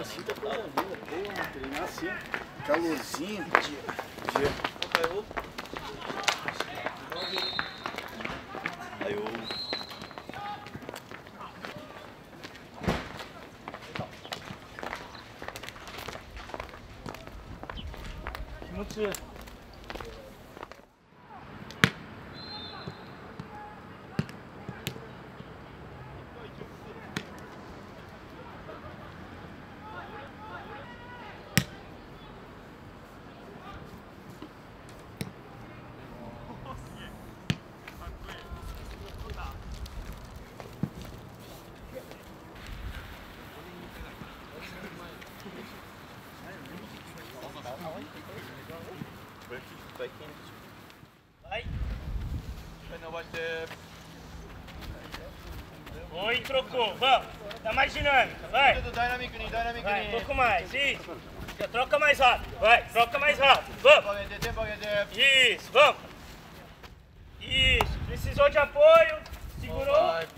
assim tá coisa linda. Porra, treinar assim, calorzinho. Dia. Aí eu. 200. Vai! Vai não basta. Oi, trocou, vamos! Dá mais dinâmica, vai! Vai, um pouco mais, isso! Troca mais rápido, vai, troca mais rápido, vamos! Isso, vamos! Isso, precisou de apoio, segurou!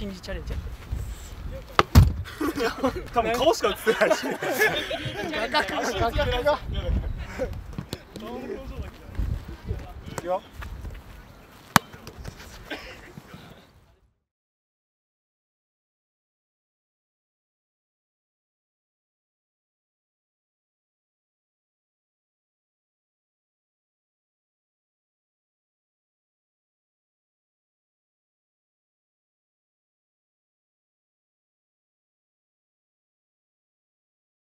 信じチャレンジやって。多分顔しか映ってないし。画角が。いくよ。